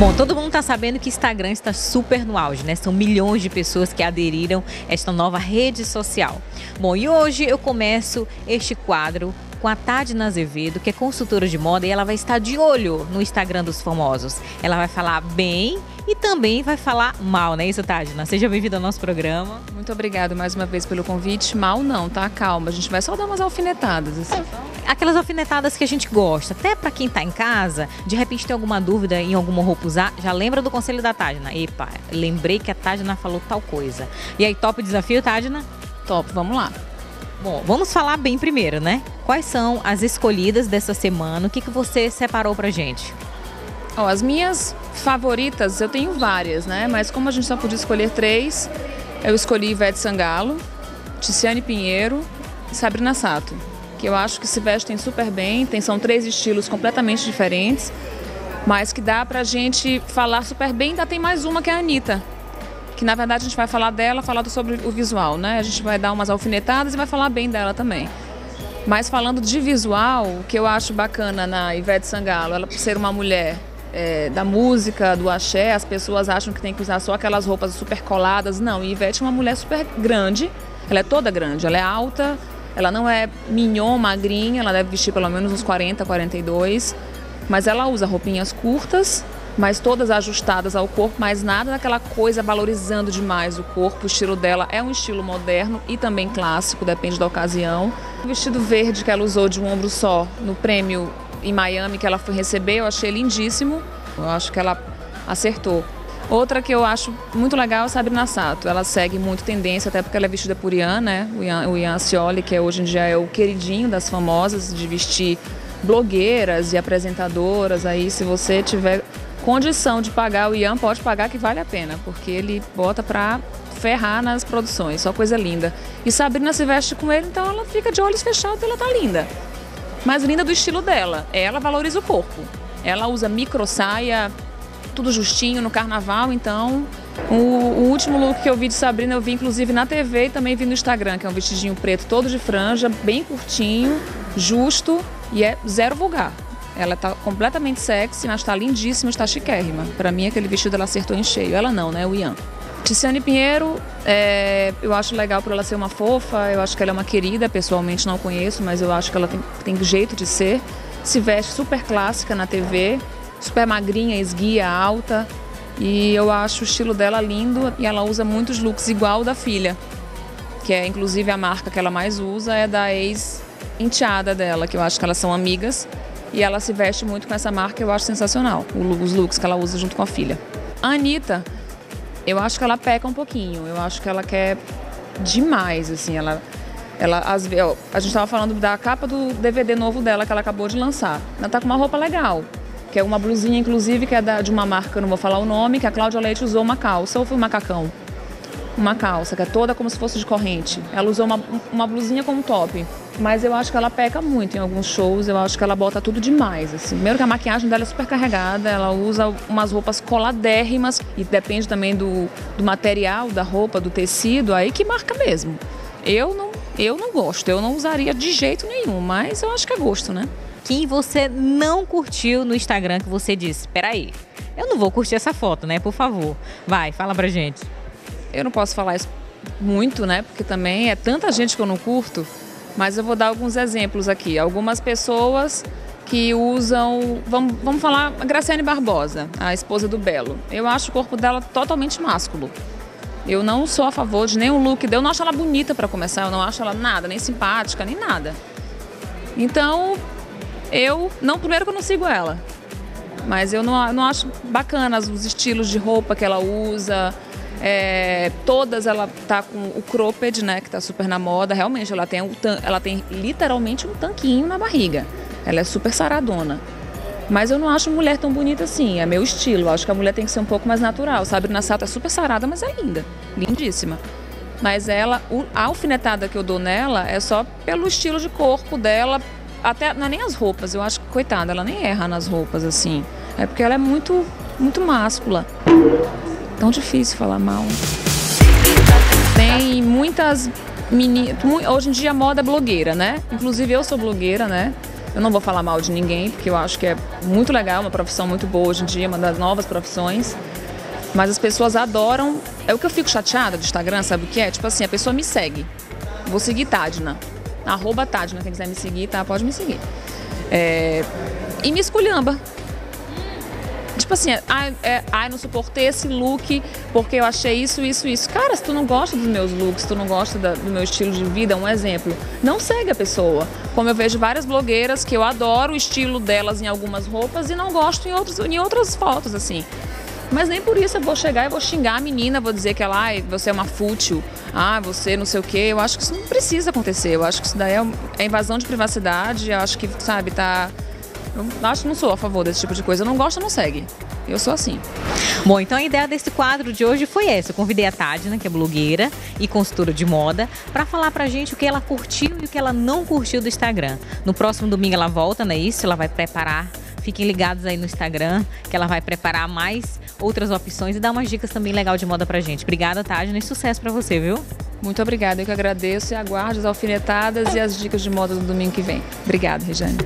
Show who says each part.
Speaker 1: Bom, todo mundo está sabendo que Instagram está super no auge, né? São milhões de pessoas que aderiram a esta nova rede social. Bom, e hoje eu começo este quadro com a Tadna Azevedo, que é consultora de moda, e ela vai estar de olho no Instagram dos famosos. Ela vai falar bem e também vai falar mal, não é isso, Tadna? Seja bem-vinda ao nosso programa.
Speaker 2: Muito obrigada mais uma vez pelo convite. Mal não, tá? Calma, a gente vai só dar umas alfinetadas. Assim.
Speaker 1: Aquelas alfinetadas que a gente gosta, até para quem tá em casa, de repente tem alguma dúvida em alguma roupa usar, já lembra do conselho da Tadna. Epa, lembrei que a Tadna falou tal coisa. E aí, top desafio, Tadna?
Speaker 2: Top, vamos lá.
Speaker 1: Bom, vamos falar bem primeiro, né? Quais são as escolhidas dessa semana? O que, que você separou pra gente?
Speaker 2: Oh, as minhas favoritas, eu tenho várias, né? Mas como a gente só podia escolher três, eu escolhi Ivete Sangalo, Ticiane Pinheiro e Sabrina Sato, que eu acho que se vestem super bem, tem, são três estilos completamente diferentes, mas que dá pra gente falar super bem. Ainda tem mais uma que é a Anitta, que na verdade a gente vai falar dela, falar sobre o visual, né? A gente vai dar umas alfinetadas e vai falar bem dela também. Mas falando de visual, o que eu acho bacana na Ivete Sangalo, ela por ser uma mulher é, da música, do axé, as pessoas acham que tem que usar só aquelas roupas super coladas. Não, Ivete é uma mulher super grande, ela é toda grande, ela é alta, ela não é mignon, magrinha, ela deve vestir pelo menos uns 40, 42, mas ela usa roupinhas curtas, mas todas ajustadas ao corpo, mas nada daquela coisa valorizando demais o corpo. O estilo dela é um estilo moderno e também clássico, depende da ocasião. O vestido verde que ela usou de um ombro só no prêmio em Miami que ela foi receber, eu achei lindíssimo. Eu acho que ela acertou. Outra que eu acho muito legal é a Sabrina Sato. Ela segue muito tendência, até porque ela é vestida por Ian, né? O Ian, o Ian Scioli, que é, hoje em dia é o queridinho das famosas, de vestir blogueiras e apresentadoras. Aí, se você tiver condição de pagar o Ian, pode pagar que vale a pena, porque ele bota pra ferrar nas produções, só coisa linda. E Sabrina se veste com ele, então ela fica de olhos fechados ela tá linda. Mas linda do estilo dela. Ela valoriza o corpo. Ela usa micro saia, tudo justinho no carnaval, então o, o, último look que eu vi de Sabrina eu vi inclusive na TV e também vi no Instagram, que é um vestidinho preto todo de franja, bem curtinho, justo e é zero vulgar. Ela tá completamente sexy, mas tá lindíssima, está chiquérrima. Para mim, aquele vestido ela acertou em cheio. Ela não, né? O Ian. Tiziane Pinheiro, é, eu acho legal por ela ser uma fofa, eu acho que ela é uma querida, pessoalmente não conheço, mas eu acho que ela tem, tem jeito de ser. Se veste super clássica na TV, super magrinha, esguia, alta. E eu acho o estilo dela lindo e ela usa muitos looks igual da filha, que é inclusive a marca que ela mais usa é da ex-enteada dela, que eu acho que elas são amigas. E ela se veste muito com essa marca, eu acho sensacional, os looks que ela usa junto com a filha. A Anitta, eu acho que ela peca um pouquinho, eu acho que ela quer demais, assim, ela... Ela, as, a gente estava falando da capa do DVD novo dela que ela acabou de lançar. Ela tá com uma roupa legal, que é uma blusinha, inclusive, que é da, de uma marca, não vou falar o nome, que a Cláudia Leite usou uma calça, ou foi um macacão? Uma calça, que é toda como se fosse de corrente. Ela usou uma, uma blusinha com um top. Mas eu acho que ela peca muito em alguns shows, eu acho que ela bota tudo demais. Assim. Primeiro que a maquiagem dela é super carregada, ela usa umas roupas coladérrimas e depende também do, do material da roupa, do tecido, aí que marca mesmo. Eu não, eu não gosto, eu não usaria de jeito nenhum, mas eu acho que é gosto, né?
Speaker 1: Quem você não curtiu no Instagram que você disse, peraí, eu não vou curtir essa foto, né? Por favor. Vai, fala pra gente.
Speaker 2: Eu não posso falar isso muito, né? Porque também é tanta gente que eu não curto. Mas eu vou dar alguns exemplos aqui. Algumas pessoas que usam. Vamos, vamos falar a Graciane Barbosa, a esposa do Belo. Eu acho o corpo dela totalmente másculo. Eu não sou a favor de nenhum look dela. Eu não acho ela bonita para começar, eu não acho ela nada, nem simpática, nem nada. Então, eu. Não, primeiro que eu não sigo ela. Mas eu não, não acho bacanas os estilos de roupa que ela usa. É, todas ela tá com o cropped, né, que tá super na moda. Realmente, ela tem, um, ela tem literalmente um tanquinho na barriga. Ela é super saradona. Mas eu não acho mulher tão bonita assim, é meu estilo. Eu acho que a mulher tem que ser um pouco mais natural. Sabrina Sato é super sarada, mas é linda, lindíssima. Mas ela, a alfinetada que eu dou nela é só pelo estilo de corpo dela, até não é nem as roupas. Eu acho que coitada, ela nem erra nas roupas assim. É porque ela é muito, muito máscula. Tão difícil falar mal. Tem muitas meninas. Hoje em dia a moda é blogueira, né? Inclusive eu sou blogueira, né? Eu não vou falar mal de ninguém, porque eu acho que é muito legal, uma profissão muito boa hoje em dia, uma das novas profissões. Mas as pessoas adoram. É o que eu fico chateada do Instagram, sabe o que é? Tipo assim, a pessoa me segue. Vou seguir Tadna. Arroba Tadna, quem quiser me seguir, tá? Pode me seguir. É... E me esculhamba. Tipo assim, ai, é, ai, não suportei esse look porque eu achei isso, isso, isso. Cara, se tu não gosta dos meus looks, tu não gosta da, do meu estilo de vida, um exemplo, não segue a pessoa. Como eu vejo várias blogueiras que eu adoro o estilo delas em algumas roupas e não gosto em, outros, em outras fotos, assim. Mas nem por isso eu vou chegar e vou xingar a menina, vou dizer que ela, ah, você é uma fútil, ah, você não sei o quê. Eu acho que isso não precisa acontecer. Eu acho que isso daí é, é invasão de privacidade. Eu acho que, sabe, tá. Eu acho que não sou a favor desse tipo de coisa. Eu não gosto, não segue. Eu sou assim.
Speaker 1: Bom, então a ideia desse quadro de hoje foi essa. Eu convidei a Tadna, que é blogueira e consultora de moda, para falar pra gente o que ela curtiu e o que ela não curtiu do Instagram. No próximo domingo ela volta, não é isso? Ela vai preparar Fiquem ligados aí no Instagram, que ela vai preparar mais outras opções e dar umas dicas também legal de moda pra gente. Obrigada, Tadna, e sucesso para você, viu?
Speaker 2: Muito obrigada, eu que agradeço e aguardo as alfinetadas e as dicas de moda no domingo que vem. Obrigada, Regiane.